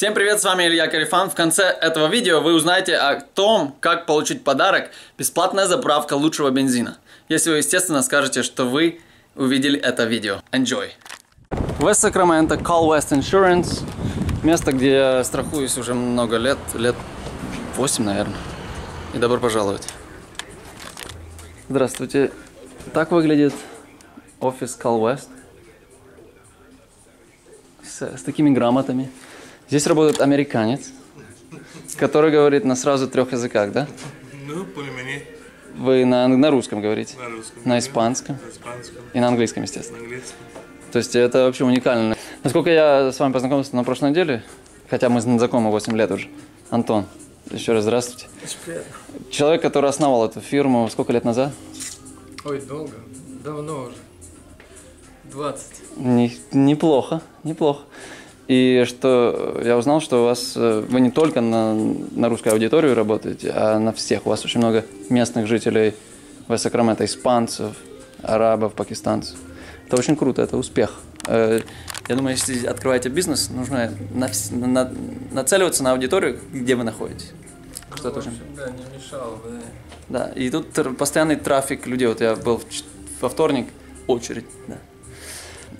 Всем привет, с вами Илья Карифан. В конце этого видео вы узнаете о том, как получить подарок бесплатная заправка лучшего бензина. Если вы, естественно, скажете, что вы увидели это видео. Enjoy! West Sacramento, Call West Insurance. Место, где я страхуюсь уже много лет, лет 8, наверное. И добро пожаловать. Здравствуйте. Так выглядит офис Call West. С, с такими грамотами. Здесь работает американец, который говорит на сразу трех языках, да? Ну, более-менее Вы на, на русском говорите? на русском. На испанском На испанском, и на английском, естественно. на английском. То есть это вообще уникально. Насколько я с вами познакомился на прошлой неделе, хотя мы знакомы 8 лет уже, Антон, еще раз здравствуйте. Человек, который основал эту фирму сколько лет назад? Ой, долго. Давно уже. 20. Не- неплохо, неплохо. И что я узнал, что у вас э, вы не только на, на русской аудиторию работаете, а на всех. У вас очень много местных жителей в Сакраменто, испанцев, арабов, пакистанцев. Это очень круто, это успех. Э, Я думаю, если открываете бизнес, нужно на на- нацеливаться на аудиторию, где вы находитесь. Что Ну, очень общем, да, не мешало бы. да. и тут постоянный трафик людей. Вот я был в во вторник, очередь, да.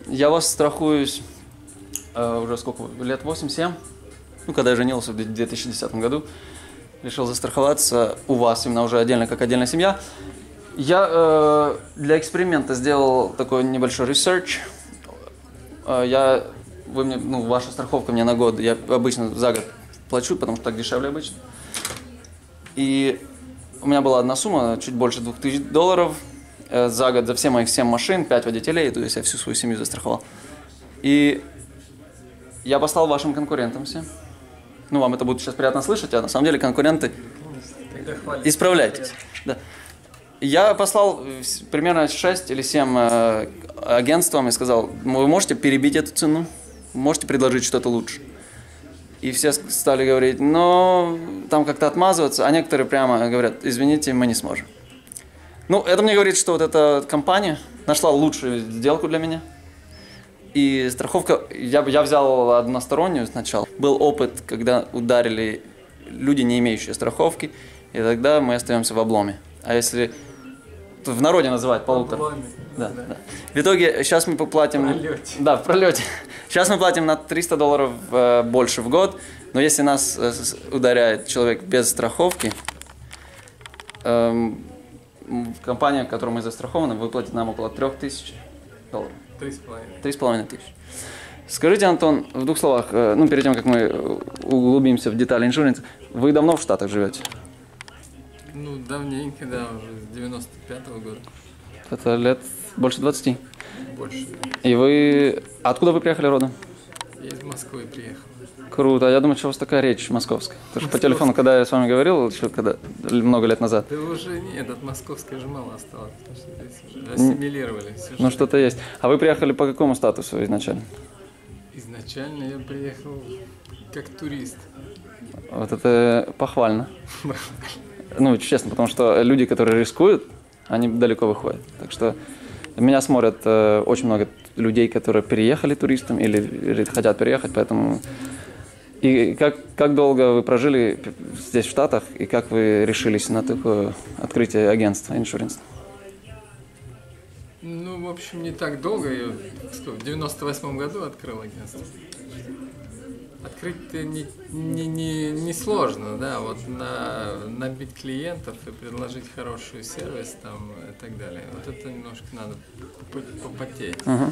Я вас страхуюсь э, уже сколько, лет 8-7? Ну, когда я женился в 2010 году, решил застраховаться у вас, именно уже отдельно, как отдельная семья. Я э, для эксперимента сделал такой небольшой research. Э, я, вы мне, ну, ваша страховка мне на год, я обычно за год плачу, потому что так дешевле обычно. И у меня была одна сумма, чуть больше 2000 долларов э, за год за все моих 7 машин, 5 водителей, то есть я всю свою семью застраховал. И я поставил вашим конкурентам всем. Ну, вам это будет сейчас приятно слышать, а на самом деле конкуренты. Исправляйтесь. Да. Я послал э, примерно 6 или 7 э, агентствам и сказал, «Ну, вы можете перебить эту цену, можете предложить что-то лучше. И все стали говорить, но там как-то отмазываться, а некоторые прямо говорят, извините, мы не сможем. Ну, это мне говорит, что вот эта компания нашла лучшую сделку для меня. И страховка, я, я взял одностороннюю сначала. Был опыт, когда ударили люди, не имеющие страховки, и тогда мы остаемся в обломе. А если в народе называют полутора. Обломе. Да, да. В итоге сейчас мы поплатим... В пролете. Да, в пролете. Сейчас мы платим на 300 долларов э, больше в год, но если нас э, ударяет человек без страховки, м, компания, в которой мы застрахованы, выплатит нам около 3000 долларов. Три с половиной. Три с половиной тысячи. Скажите, Антон, в двух словах, э, ну, перед тем, как мы углубимся в детали иншуринса, вы давно в Штатах живете? Ну, давненько, да, уже с 95-го года. Это лет больше 20. Больше. И вы... Откуда вы приехали родом? Я из Москвы приехал. Круто. Я думаю, что у вас такая речь московская. Потому что по телефону, когда я с вами говорил, еще когда много лет назад, Да уже нет, от московской же мало осталось, потому что здесь уже ассимилировали. всё ну что-то есть. А вы приехали по какому статусу изначально? Изначально я приехал как турист. Вот это похвально. Ну, честно, потому что люди, которые рискуют, они далеко выходят. Так что меня смотрят э, очень много людей, которые переехали туристом или, или хотят переехать, поэтому... И как, как долго вы прожили здесь, в Штатах, и как вы решились на такое открытие агентства иншуринс? Ну, в общем, не так долго. Я сколько, в 98 году открыл агентство. Открыть-то не, не, не, не сложно, да, вот на, набить клиентов и предложить хороший сервис там и так далее. Вот это немножко надо попо- попотеть. А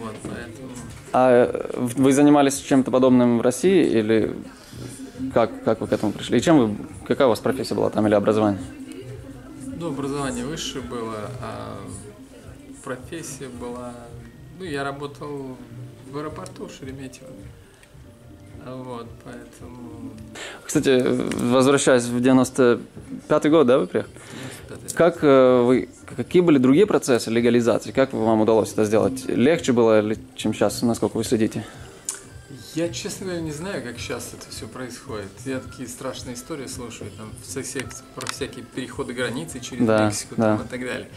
Вот, поэтому... А э, вы занимались чем-то подобным в России или как, как вы к этому пришли? И чем вы, какая у вас профессия была там или образование? Ну, образование высшее было, а профессия была... Ну, я работал в аэропорту Шереметьево. Вот, поэтому... Кстати, возвращаясь в 95 год, да, вы приехали? Как э, вы, какие были другие процессы легализации? Как вам удалось это сделать? Легче было, чем сейчас, насколько вы следите? Я, честно говоря, не знаю, как сейчас это все происходит. Я такие страшные истории слушаю, там, со всех, про всякие переходы границы через Да, Мексику да. там, и так далее.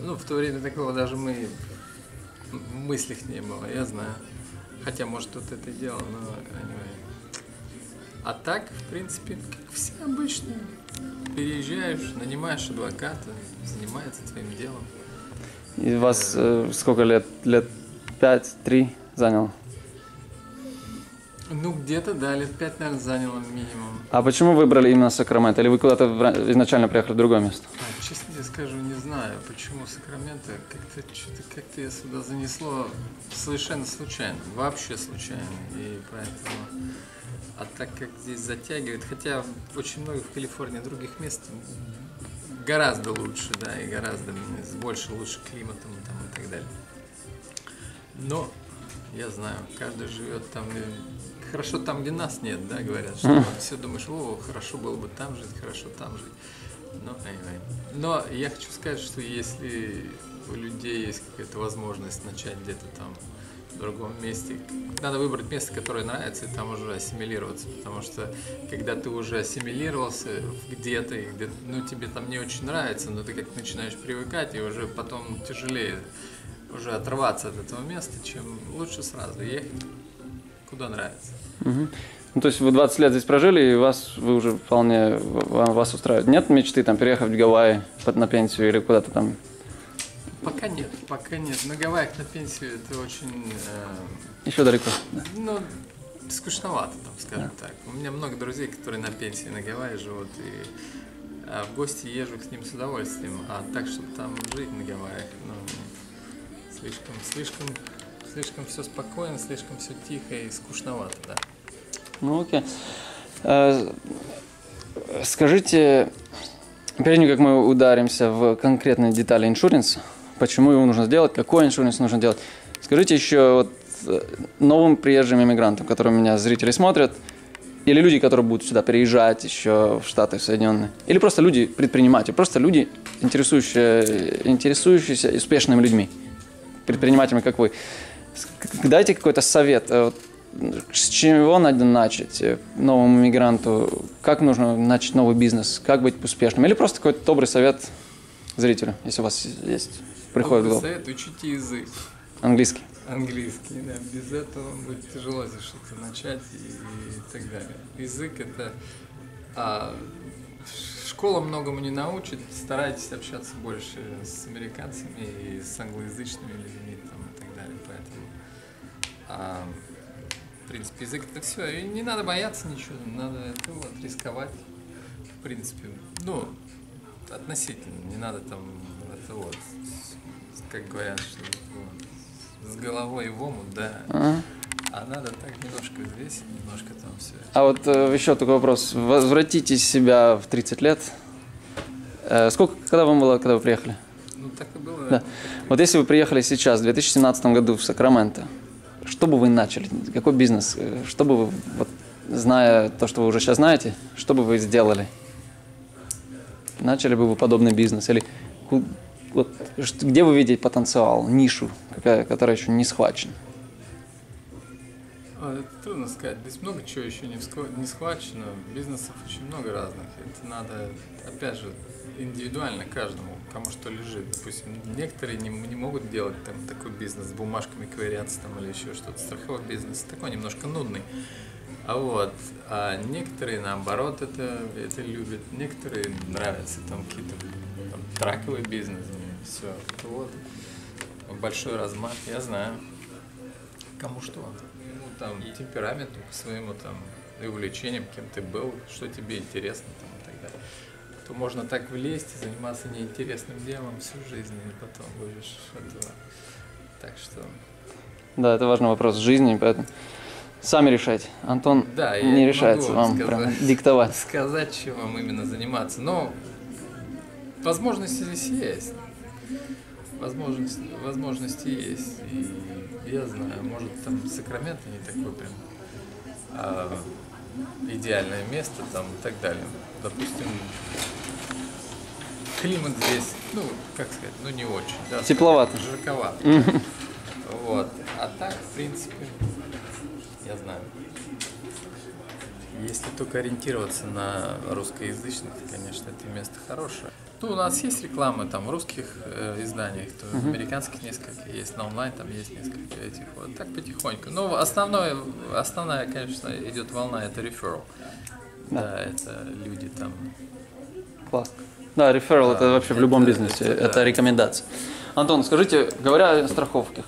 Ну, в то время такого даже мы в мыслях не было, я знаю. Хотя, может, тут это дело, но anyway. А так, в принципе, как все обычно. Переезжаешь, нанимаешь адвоката, занимается твоим делом. И вас э, сколько лет? Лет пять, три заняло? Где-то, да, лет пять, наверное, заняло минимум. А почему выбрали именно Сакраменто? Или вы куда-то изначально приехали в другое место? А, честно тебе скажу, не знаю, почему Сакраменто как-то что-то как-то я сюда занесло совершенно случайно, вообще случайно, и поэтому. А так как здесь затягивает, хотя очень много в Калифорнии других мест гораздо лучше, да, и гораздо с больше лучше климатом там и так далее. Но я знаю, каждый живет там и хорошо там, где нас нет, да, говорят, что все думаешь, о, хорошо было бы там жить, хорошо там жить. Но, anyway. Но я хочу сказать, что если у людей есть какая-то возможность начать где-то там в другом месте, надо выбрать место, которое нравится, и там уже ассимилироваться, потому что когда ты уже ассимилировался где-то, где ну тебе там не очень нравится, но ты как начинаешь привыкать, и уже потом тяжелее уже отрываться от этого места, чем лучше сразу ехать куда нравится. Мгм. Ну, то есть вы 20 лет здесь прожили, и вас, вы уже вполне вам- вас устраивает. Нет мечты там переехать в Гавайи под- на пенсию или куда-то там? Пока нет, пока нет. На Гавайях на пенсию это очень, э, Еще далеко. ну, скучновато, там, скажем так. У меня много друзей, которые на пенсии на Гавайи живут, и а, в гости езжу к ним с удовольствием. А так, чтобы там жить на Гавайях, ну, слишком, слишком, слишком все спокойно, слишком все тихо и скучновато, да. Ну, окей. Э, Скажите, перед тем, как мы ударимся в конкретные детали иншуренса, почему его нужно сделать, какой иншуренс нужно делать, скажите еще вот э, новым приезжим иммигрантам, которые меня зрители смотрят, или люди, которые будут сюда переезжать еще в Штаты Соединенные, или просто люди предприниматели, просто люди, интересующие, интересующиеся успешными людьми, предпринимателями, как вы. Дайте какой-то совет, э, с чего надо начать э, новому мигранту, как нужно начать новый бизнес, как быть успешным, или просто какой-то добрый совет зрителю, если у вас есть, приходит в голову. Совет учите язык. Английский. Английский, да. Без этого будет тяжело здесь что-то начать и, и так далее. Язык это... а, школа многому не научит. Старайтесь общаться больше с американцами и с англоязычными людьми там, а, в принципе, язык это все. И не надо бояться ничего. Надо это вот, рисковать. В принципе, ну, относительно. Не надо там это вот, как говорят, что вот, с головой в омут, да. Ага. А надо так немножко взвесить, немножко там все. А вот э, еще такой вопрос. Возвратите себя в 30 лет. Э, сколько, когда вам было, когда вы приехали? Ну так и было. Да. Вот если вы приехали сейчас, в 2017 году в Сакраменто, что бы вы начали? Какой бизнес? Э, Что бы вы, вот, зная то, что вы уже сейчас знаете, что бы вы сделали? Начали бы вы подобный бизнес? Или вот, где вы видите потенциал, нишу, какая, которая еще не схвачена? А, трудно сказать. Здесь много чего еще не схвачено. Бизнесов очень много разных. Это надо, опять же, индивидуально каждому, кому что лежит. Допустим, некоторые не, не могут делать там такой бизнес с бумажками ковыряться там или еще что-то. Страховой бизнес такой немножко нудный. А вот, а некоторые наоборот это, это любят, некоторые нравятся там какие-то там, траковый бизнес, все, вот, большой размах, я знаю, кому что, ну там темпераменту по своему там и увлечениям, кем ты был, что тебе интересно там и. То можно так влезть и заниматься неинтересным делом всю жизнь, и потом будешь этого. Так что Да, это важный вопрос жизни, поэтому сами решайте. Антон Да, не решается вам сказать. прям диктовать. сказать, чем вам именно заниматься. Но возможности здесь есть. Возможности, возможности есть. И я знаю, может там Сакраменто не такое прям а, идеальное место там и так далее. Допустим, климат здесь, ну, как сказать, ну не очень. Да, Тепловато. Жарковато. Вот. А так, в принципе, я знаю. Если только ориентироваться на русскоязычных, то, конечно, это место хорошее. Ну, у нас есть реклама там в русских э, изданиях, то в американских несколько есть, на онлайн там есть несколько этих. Вот так потихоньку. Но основное, основная, конечно, идет волна, это referral. Да, это люди там. Класс. Да, реферал это вообще в любом это- бизнесе, это это, да. рекомендация. Антон, скажите, говоря о страховках,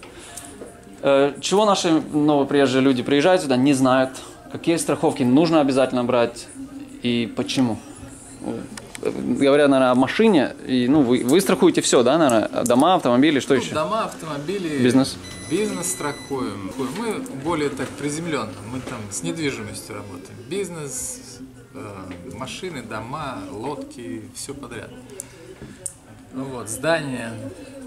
э, чего наши новоприезжие люди приезжают сюда, не знают, какие страховки нужно обязательно брать и почему? Говоря, наверное, о машине, и, ну, вы, вы страхуете все, да, наверное, дома, автомобили, что Ну, еще? дома, автомобили. Бизнес. Бизнес страхуем. Мы более так приземленно. Мы там с недвижимостью работаем. Бизнес, э, машины, дома, лодки, все подряд. Ну Вот, здания,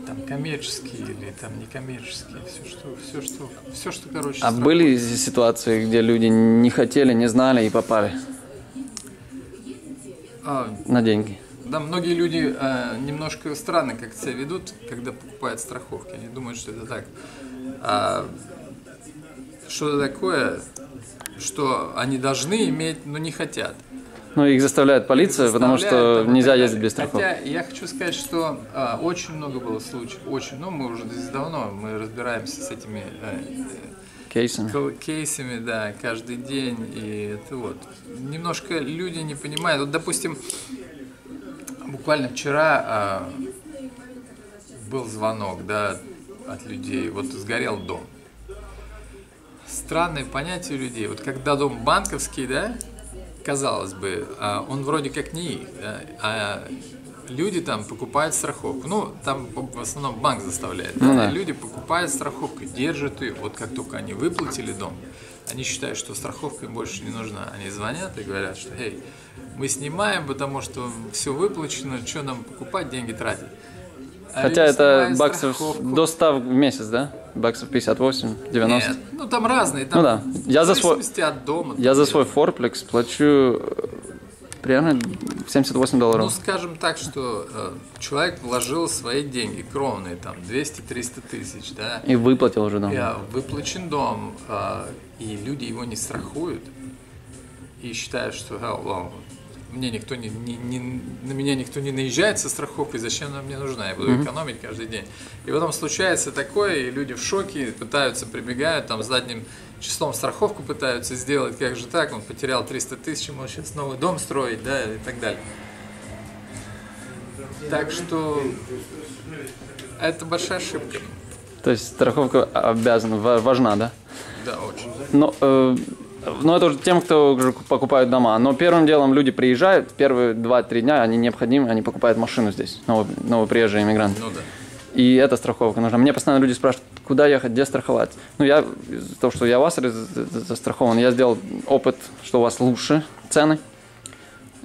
там коммерческие или там некоммерческие, все что, все что, все что, короче. А страхуем. были ситуации, где люди не хотели, не знали и попали А, на деньги? Да, многие люди э, немножко странно как себя ведут, когда покупают страховки. Они думают, что это так. А, что-то такое, что они должны иметь, но не хотят. Ну, их заставляет полиция, потому что нельзя ездить без страховки. Хотя я хочу сказать, что а, очень много было случаев, очень, ну мы уже здесь давно, мы разбираемся с этими э, Кейсами. Кол- кейсами, да, каждый день, и это вот. Немножко люди не понимают. Вот, допустим, буквально вчера а, был звонок, да, от людей, вот сгорел дом. Странное понятие у людей. Вот когда дом банковский, да, казалось бы, а, он вроде как не их, да, а люди там покупают страховку. Ну, там в основном банк заставляет. да, Ну да. люди покупают страховку, держат ее. Вот как только они выплатили дом, они считают, что страховка им больше не нужна. Они звонят и говорят, что, эй, мы снимаем, потому что все выплачено, что нам покупать, деньги тратить. Хотя это баксов страховку. до 100 в месяц, да? Баксов 58, 90. Нет, ну там разные. Там Ну да. Я за свой- от дома. Я за свой форплекс плачу э, примерно 78 Ну, долларов. скажем так, что э, человек вложил свои деньги, кровные, там, 200-300 тысяч, да, И выплатил уже дом. а, выплачен дом, а, и люди его не страхуют, и считают, что «Hell, well, мне никто не, не- не- на меня никто не наезжает со страховкой, зачем она мне нужна, я буду экономить каждый день. И потом случается такое, и люди в шоке, пытаются, прибегают, там, задним числом страховку пытаются сделать, как же так, он потерял 300 тысяч, может сейчас новый дом строить, да, и так далее. Так что это большая ошибка. То есть страховка обязана, ва- важна, да? Да, очень. Но, э, но это уже тем, кто уже покупает дома. Но первым делом люди приезжают, первые 2-3 дня они необходимы, они покупают машину здесь, новые, новоприезжие иммигранты. Ну да. И эта страховка нужна. Мне постоянно люди спрашивают, куда ехать, где страховать. Ну, я, из-за того, что я у вас застрахован, я сделал опыт, что у вас лучше цены.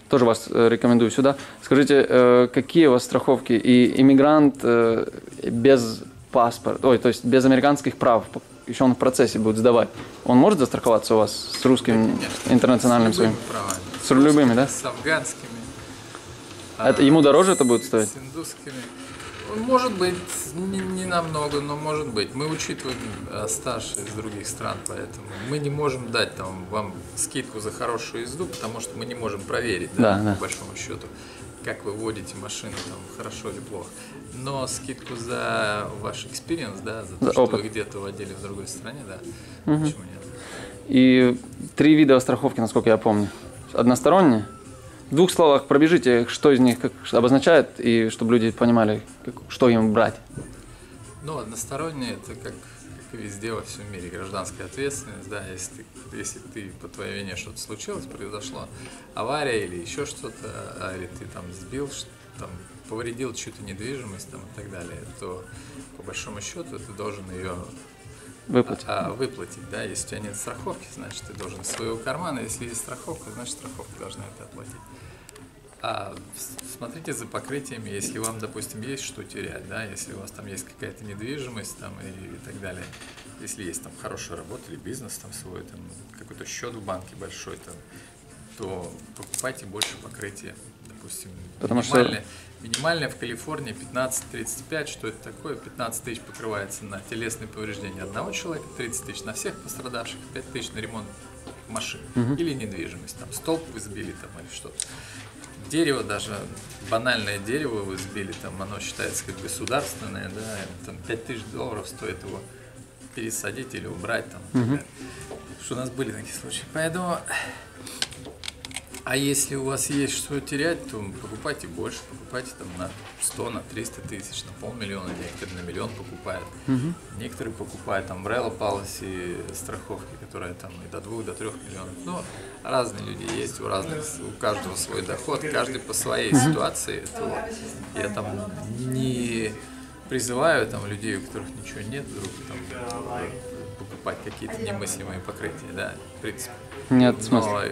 Тоже вас э, рекомендую сюда. Скажите, э, какие у вас страховки? И иммигрант э, без паспорта, ой, то есть без американских прав, еще он в процессе будет сдавать. Он может застраховаться у вас с русским интернациональным С своим? правами. С любыми, да? С афганскими. Это, ему дороже это будет стоить? С индусскими. Может быть, не, не намного, но может быть. Мы учитываем э, стаж из других стран, поэтому мы не можем дать там, вам скидку за хорошую езду, потому что мы не можем проверить, да, Да, да. по большому счету, как вы водите машину, там, хорошо или плохо. Но скидку за ваш experience, да, за то, За что опыт. вы где-то водили в другой стране, да, почему нет? И три вида страховки, насколько я помню. Односторонние. В двух словах пробежите, что из них как обозначает, и чтобы люди понимали, как- что им брать. Ну, одностороннее это как и везде во всем мире гражданская ответственность, да, если ты, если ты по твоей вине что-то случилось, произошло, авария или еще что-то, а, или ты там сбил, там, повредил чью-то недвижимость там, и так далее, то по большому счету ты должен ее Выплатить. а, выплатить, да, если у тебя нет страховки, значит ты должен из своего кармана, если есть страховка, значит страховка должна это оплатить. А смотрите за покрытиями, если вам, допустим, есть что терять, да, если у вас там есть какая-то недвижимость там и, и так далее, если есть там хорошая работа или бизнес там свой, там какой-то счет в банке большой там, то покупайте больше покрытия, допустим, Потому что- минимальное, минимальное в Калифорнии 15-35, что это такое? 15 тысяч покрывается на телесные повреждения одного человека, 30 тысяч на всех пострадавших, 5 тысяч на ремонт машин или недвижимость, там столб вы сбили там или что-то. Дерево даже, банальное дерево вы сбили, там оно считается как государственное, да, там 5000 долларов стоит его пересадить или убрать там. Угу. Что у нас были такие случаи. Поэтому а если у вас есть что терять, то покупайте больше, покупайте там на 100, на 300 тысяч, на полмиллиона, некоторые на миллион покупают. Угу. Некоторые покупают там umbrella policy, страховки, которые там и до 2, до 3 миллионов. Ну, разные люди есть, у разных, у каждого свой доход, каждый по своей угу. ситуации. Это, я там не призываю там людей, у которых ничего нет, вдруг там покупать какие-то немыслимые покрытия, да, в принципе. Нет смысла.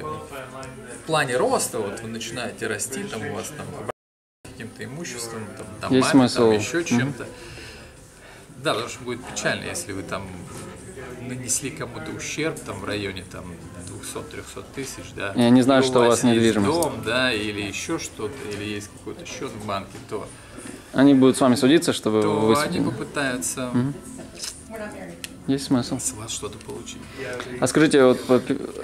В плане роста, вот вы начинаете расти, там у вас там каким-то имуществом, там, домами, Есть смысл. там еще чем-то. Mm-hmm. Да, потому что будет печально, если вы там нанесли кому-то ущерб там в районе там 200-300 тысяч, да. Я не знаю, что у вас недвижимость. дом, да, или еще что-то, или есть какой-то счет в банке, то они будут с вами судиться, чтобы то вы... они попытаются угу. Есть смысл. С вас что-то получить. А скажите, вот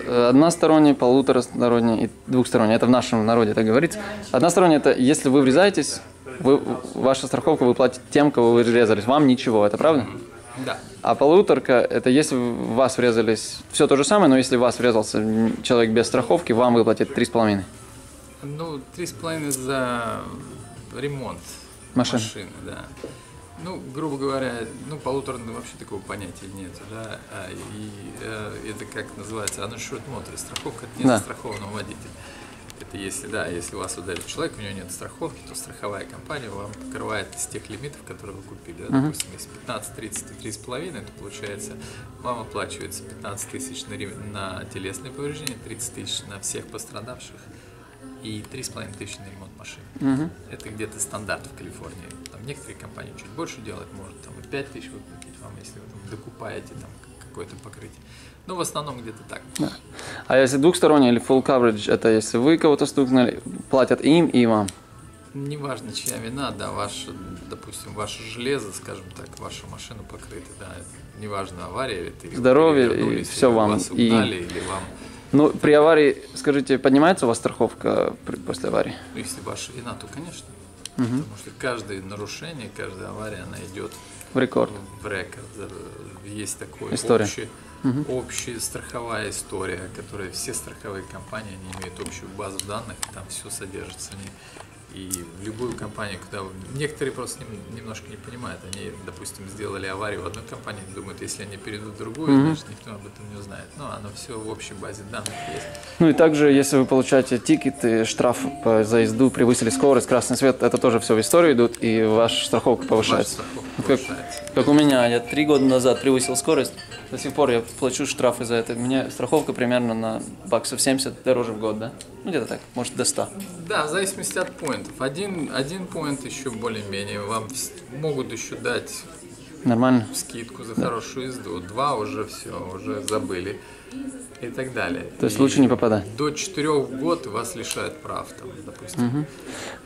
односторонний, полуторасторонний и двухсторонний, это в нашем народе так говорится. Односторонний это если вы врезаетесь, вы, ваша страховка вы платите тем, кого вы врезались, вам ничего, это правда? Да. А полуторка это если в вас врезались, все то же самое, но если в вас врезался человек без страховки, вам выплатят три с половиной. Ну, три с половиной за ремонт машины. машины, да. Ну, грубо говоря, ну, полуторного вообще такого понятия нет, да, а, и э, это как называется, uninsured motor, страховка от незастрахованного да. водителя. Это если, да, если у вас ударит человек, у него нет страховки, то страховая компания вам покрывает из тех лимитов, которые вы купили. Да? Uh-huh. Допустим, если 15, 30 и 3,5, то получается, вам оплачивается 15 тысяч на, на телесные повреждения, 30 тысяч на всех пострадавших и 3,5 тысячи на ремонт машины. Uh-huh. Это где-то стандарт в Калифорнии. Там некоторые компании чуть больше делают, может там и 5 тысяч выплатить вам, если вы там докупаете там какое-то покрытие. Ну, в основном где-то так. Да. А если двухсторонний или full coverage, это если вы кого-то стукнули, платят им и вам? Неважно, чья вина, да, ваше, допустим, ваше железо, скажем так, ваша машина покрыта, да, неважно, авария или здоровье, и все вам, вас угнали, и... или вам ну, при аварии, скажите, поднимается у вас страховка после аварии? Если ваша вина, то, конечно. Угу. Потому что каждое нарушение, каждая авария, она идет в рекорд. В рекорд. Есть такой история. общий, угу. общая страховая история, которая все страховые компании, они имеют общую базу данных, там все содержится ней. И в любую компанию, куда вы... Некоторые просто немножко не понимают. Они, допустим, сделали аварию в одной компании, думают, если они перейдут в другую, mm-hmm. значит, никто об этом не узнает. Но оно все в общей базе данных есть. Ну и также, если вы получаете тикеты, штраф по заезду, превысили скорость, красный свет, это тоже все в историю идут, и ваша страховка повышается. Ваша страховка повышается. Как, как у меня, я три года назад превысил скорость, до сих пор я плачу штрафы за это. У меня страховка примерно на баксов 70 дороже в год, да? Ну, где-то так, может, до 100. Да, в зависимости от поинтов. Один, один поинт еще более-менее вам могут еще дать Нормально. скидку за да. хорошую езду. Два уже все, уже забыли и так далее. То есть и лучше не попадать. До четырех год вас лишают прав, там, допустим. Угу.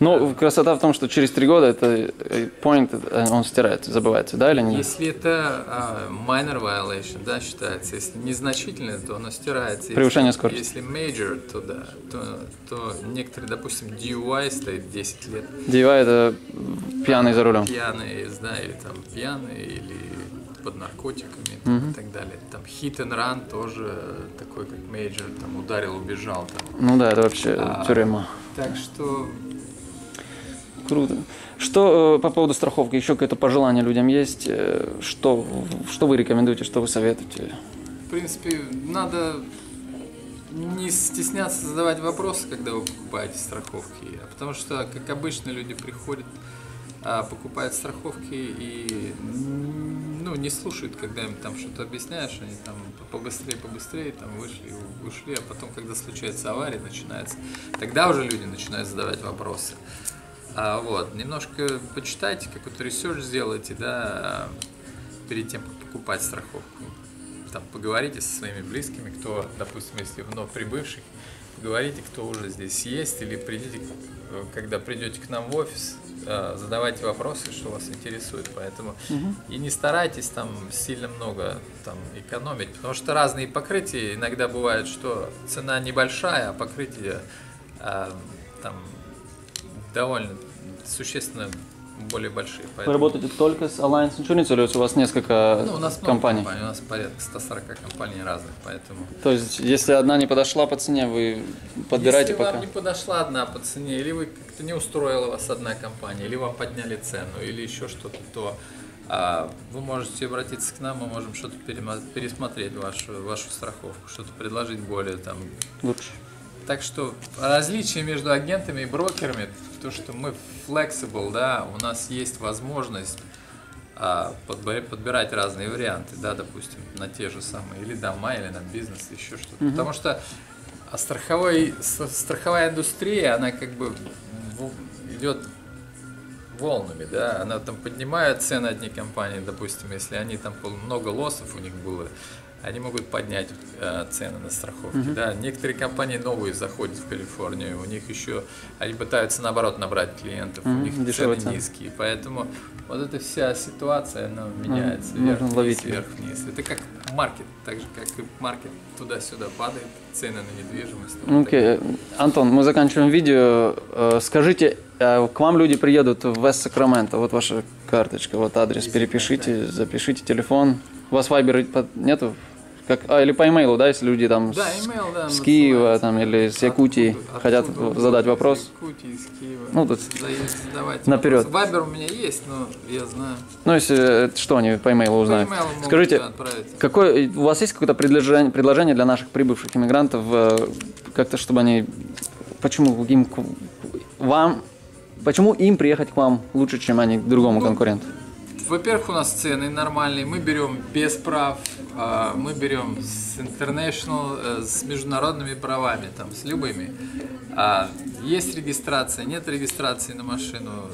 Ну, красота в том, что через три года это э, point, э, он стирается, забывается, да или нет? Если это uh, minor violation, да, считается. Если незначительное, то оно стирается. Превышение если, скорости. Если major, то да. То, то некоторые, допустим, DUI стоит 10 лет. DUI это пьяный за рулем. Пьяный, да, или там пьяный, или под наркотиками там, угу. и так далее. Там hit and run тоже такой как major, там ударил, убежал. Там. Ну да, это вообще а, тюрьма. Так что... Круто. Что э, по поводу страховки? Еще какое-то пожелание людям есть? Э, что, что вы рекомендуете, что вы советуете? В принципе, надо не стесняться задавать вопросы, когда вы покупаете страховки. Потому что, как обычно, люди приходят, а, покупают страховки и ну, не слушают, когда им там что-то объясняешь, они там побыстрее, побыстрее там вышли, ушли, а потом, когда случается авария, начинается, тогда уже люди начинают задавать вопросы. А, вот, немножко почитайте, какой-то research сделайте, да, перед тем, как покупать страховку. Там поговорите со своими близкими, кто, допустим, если вновь прибывший, поговорите, кто уже здесь есть, или придите, когда придете к нам в офис, Э, задавайте вопросы, что вас интересует. Поэтому угу. и не старайтесь там сильно много там экономить, потому что разные покрытия иногда бывает, что цена небольшая, а покрытие а, там довольно существенно более большие. Вы Поэтому, работаете только с Alliance Insurance или у вас несколько ну, у нас компаний? компаний, у нас порядка 140 компаний разных, поэтому... То есть, если одна не подошла по цене, вы подбираете Если пока? вам не подошла одна по цене, или вы как-то не устроила вас одна компания, или вам подняли цену, или еще что-то, то а, вы можете обратиться к нам, мы можем что-то пересмотреть вашу, вашу страховку, что-то предложить более там. Лучше. Так что различие между агентами и брокерами, то, что мы flexible, да, у нас есть возможность а, подбирать разные варианты, да, допустим, на те же самые, или дома, или на бизнес, еще что-то. Потому что а страховой, страховая индустрия, она как бы идет волнами, да, она там поднимает цены одни компании, допустим, если они там много лоссов у них было, они могут поднять э, цены на страховки, да. Некоторые компании новые заходят в Калифорнию, у них еще они пытаются наоборот набрать клиентов, у Мгм, них дешевые цены цены. низкие, поэтому вот эта вся ситуация, она меняется нужно вверх-вниз, ловить. вверх-вниз. Это как маркет, так же как и маркет туда-сюда падает, цены на недвижимость. Окей. Антон, мы заканчиваем видео. Э, Скажите, э, к вам люди приедут в Вест Сакраменто. Вот ваша карточка, вот адрес. Перепишите, запишите телефон. У вас вайбера нету? Как, а, или по имейлу, да, если люди там Да, с, имейл, да, с Киева там, или с Якутии Откуда- хотят откуда задать вопрос. Якутии, из Киева. Ну, тут наперед. Вайбер у меня есть, но я знаю. Ну, если э, что они по имейлу узнают. По могут, Скажите, какой, у вас есть какое-то предложение, предложение для наших прибывших иммигрантов, э, как-то, чтобы они, почему им, вам, почему им приехать к вам лучше, чем они к другому Ну, конкуренту? Во-первых, у нас цены нормальные, мы берем без прав, а, мы берем с international, э, с международными правами, там, с любыми. А, Есть регистрация, нет регистрации на машину,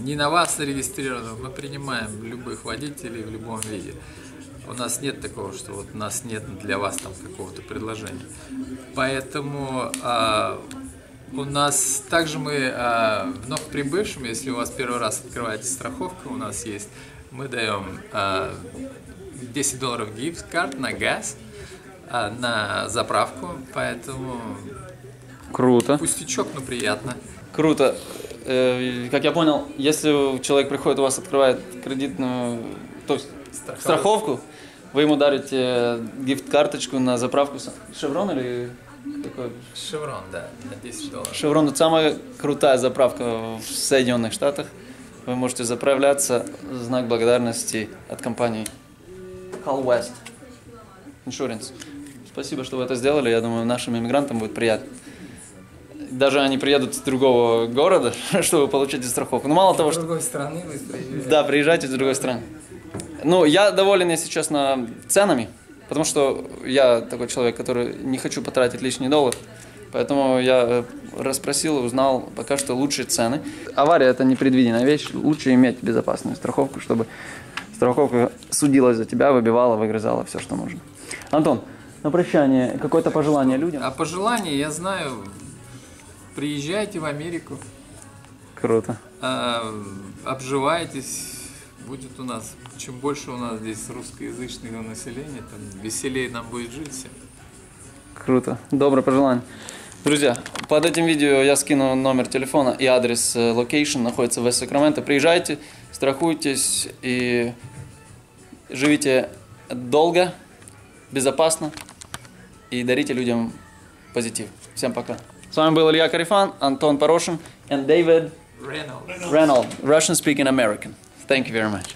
не на вас зарегистрировано, мы принимаем любых водителей в любом виде. У нас нет такого, что вот у нас нет для вас там какого-то предложения. Поэтому а, у нас также мы а, вновь прибывшим, если у вас первый раз открываете страховку, у нас есть, мы даем а, 10 долларов гифт-карт на газ, а, на заправку, поэтому Круто. пустячок, но приятно. Круто. Э, Как я понял, если человек приходит, у вас открывает кредитную, то есть Страховой. страховку, вы ему дарите гифт-карточку на заправку Шеврон или какой? Шеврон, да, на 10 долларов. Шеврон – это самая крутая заправка в Соединенных Штатах. Вы можете заправляться в знак благодарности от компании Call West Insurance. Спасибо, что вы это сделали. Я думаю, нашим иммигрантам будет приятно. Даже они приедут с другого города, чтобы получить страховку. Ну, мало того, С что... другой стороны вы приезжаете. Да, приезжайте с другой страны. Ну, я доволен, если честно, ценами, потому что я такой человек, который не хочу потратить лишний доллар. Поэтому я э, расспросил, узнал пока что лучшие цены. Авария – это непредвиденная вещь. Лучше иметь безопасную страховку, чтобы страховка судилась за тебя, выбивала, выгрызала все, что нужно. Антон, на прощание какое-то пожелание людям? А пожелание, я знаю, приезжайте в Америку, Круто. а, обживайтесь, будет у нас, чем больше у нас здесь русскоязычного населения, тем веселее нам будет жить всем. Круто. Доброе пожелание. Друзья, под этим видео я скину номер телефона и адрес э, location, находится в Сакраменто. Приезжайте, страхуйтесь и живите долго, безопасно и дарите людям позитив. Всем пока. С вами был Илья Карифан, Антон Порошин и David Reynolds. Reynolds, Russian speaking American. Thank you very much.